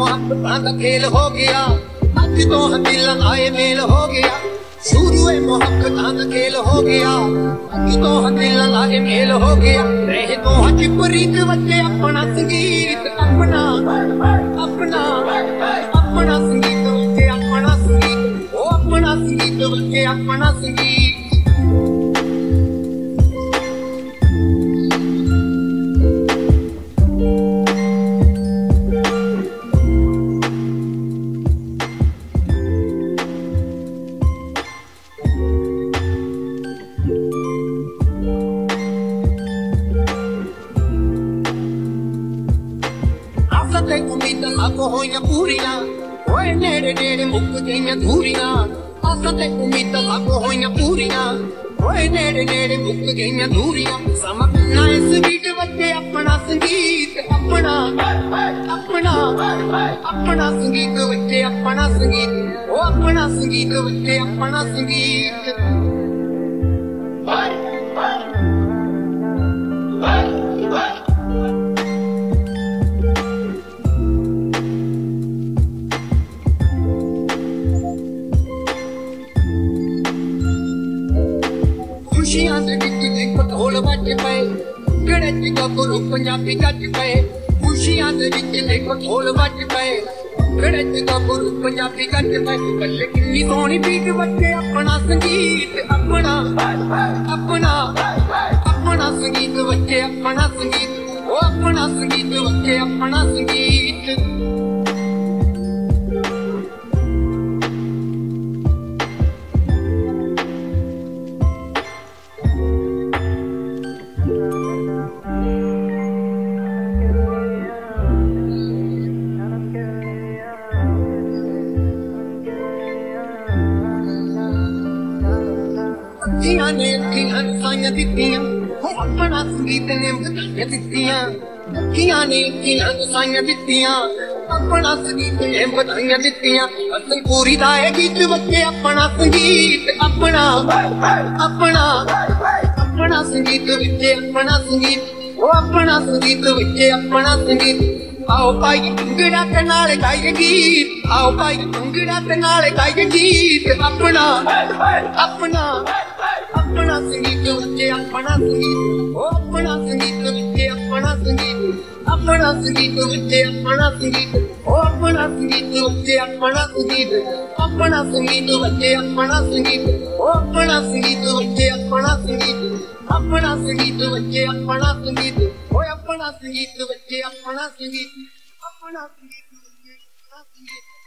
ਮੁਹੱਬਤਾਂ ਦਾ ਖੇਲ ਹੋ ਗਿਆ। ਅੱਜ ਤੋਂ ਦਿਲਾਂ ਆਏ ਮੇਲ ਹੋ ਗਿਆ। ਸ਼ੁਰੂ ਹੈ ਮੁਹੱਬਤਾਂ ਦਾ ਖੇਲ ਹੋ ਗਿਆ। ਅੱਜ ਤੋਂ ਦਿਲਾਂ ਆਏ ਮੇਲ ਹੋ ਗਿਆ। ਰਹਿ ਤੋਂ ਹੱਜ ਪ੍ਰੀਤ ਵੱਜੇ ਆਪਣਾ ਸੰਗੀਤ, ਆਪਣਾ ਆਪਣਾ ਆਪਣਾ ਸੰਗੀਤ ਵੱਜੇ ਆਪਣਾ ਸੰਗੀਤ। ਉਹ ਆਪਣਾ ਸੰਗੀਤ ਵੱਜੇ ਆਪਣਾ ਸੰਗੀਤ। ਅੱਗ ਹੋਈਆਂ ਪੂਰੀਆਂ। ਓਏ ਨੇੜੇ ਨੇੜੇ ਮੁੱਕ ਗਈਆਂ ਧੂਰੀਆਂ ਆਸਾਂ ਤੇ ਉਮੀਦਾਂ ਸਭ ਹੋਈਆਂ ਪੂਰੀਆਂ। ਓਏ ਨੇੜੇ ਨੇੜੇ ਮੁੱਕ ਗਈਆਂ ਧੂਰੀਆਂ ਸਮਝਣਾ ਇਸ ਬੀਟ ਵੱਜੇ ਆਪਣਾ ਸੰਗੀਤ, ਆਪਣਾ ਆਪਣਾ ਆਪਣਾ ਸੰਗੀਤ ਵੱਜੇ ਆਪਣਾ ਸੰਗੀਤ। ਉਹ ਆਪਣਾ ਸੰਗੀਤ ਵੱਜੇ ਆਪਣਾ ਸੰਗੀਤ। ਖੁਸ਼ੀਆਂ ਦੇ ਵਿੱਚ ਦੇਖੋ ਢੋਲ ਵੱਜ ਪਏ ਕਿਹੜੇ ਚ ਗੱਭਰੂ ਪੰਜਾਬੀ ਗੱਜ ਪਏ। ਖੁਸ਼ੀਆਂ ਦੇ ਵਿੱਚ ਦੇਖੋ ਢੋਲ ਵੱਜ ਪਏ ਕਿਹੜੇ ਚ ਗੱਭਰੂ ਪੰਜਾਬੀ ਗੱਜ ਪਏ। ਬੱਲੇ ਕਿੰਨੀ ਸੋਹਣੀ ਬੀਟ ਵੱਜੇ ਆਪਣਾ ਸੰਗੀਤ, ਆਪਣਾ ਆਪਣਾ ਆਪਣਾ ਸੰਗੀਤ ਵੱਜੇ, ਆਪਣਾ ਸੰਗੀਤ। ਉਹ ਆਪਣਾ ਸੰਗੀਤ ਵੱਜੇ, ਆਪਣਾ ਸੰਗੀਤ। ਅੱਖੀਆਂ ਨੇ ਅੱਖੀਆਂ ਸਾਈਆਂ ਦਿੱਤੀਆਂ ਹੋ ਆਪਣਾ ਸੰਗੀਤ ਨੇ ਬਤਾਈਆਂ ਦਿੱਤੀਆਂ ਅੱਖੀਆਂ ਨੇ ਅੱਖੀਆਂ ਸਾਈਆਂ ਦਿੱਤੀਆਂ ਆਪਣਾ ਸੰਗੀਤ ਨੇ ਬਤਾਈਆਂ ਦਿੱਤੀਆਂ ਅਸਲ ਪੂਰੀ ਦਾ ਇਹ ਗੀਤ ਵੱਜੇ ਆਪਣਾ ਸੰਗੀਤ ਆਪਣਾ ਆਪਣਾ ਆਪਣਾ ਸੰਗੀਤ ਵਿੱਚੇ ਆਪਣਾ ਸੰਗੀਤ ਉਹ ਆਪਣਾ ਸੰਗੀਤ ਵਿੱਚੇ ਆਪਣਾ ਸੰਗੀਤ ਆਓ ਭਾਈ ਭੰਗੜਾ ਤੇ ਨਾਲ ਗਾਈਏ ਗੀਤ ਆਓ ਭਾਈ ਭੰਗੜਾ ਤੇ ਨਾਲ ਗਾਈਏ ਗੀਤ ਆਪਣਾ ਆਪਣਾ ਆਪਣਾ ਸੰਗੀਤ ਵਿੱਚ ਆਪਣਾ ਸੰਗੀਤ ਉਹ ਆਪਣਾ ਸੰਗੀਤ ਵਿੱਚ ਆਪਣਾ ਸੰਗੀਤ ਆਪਣਾ ਸੰਗੀਤ ਵਿੱਚ ਆਪਣਾ ਸੰਗੀਤ ਉਹ ਆਪਣਾ ਸੰਗੀਤ ਵਿੱਚ ਆਪਣਾ ਸੰਗੀਤ ਆਪਣਾ ਸੰਗੀਤ ਵਿੱਚ ਆਪਣਾ ਸੰਗੀਤ ਉਹ ਆਪਣਾ ਸੰਗੀਤ ਵਿੱਚ ਆਪਣਾ ਸੰਗੀਤ ਆਪਣਾ ਸੰਗੀਤ ਵਿੱਚ ਆਪਣਾ ਸੰਗੀਤ ਓਏ ਆਪਣਾ ਸੰਗੀਤ ਵਿੱਚ ਆਪਣਾ ਸੰਗੀਤ ਆਪਣਾ ਸੰਗੀਤ ਵਿੱਚ ਆਪਣਾ ਸੰਗੀਤ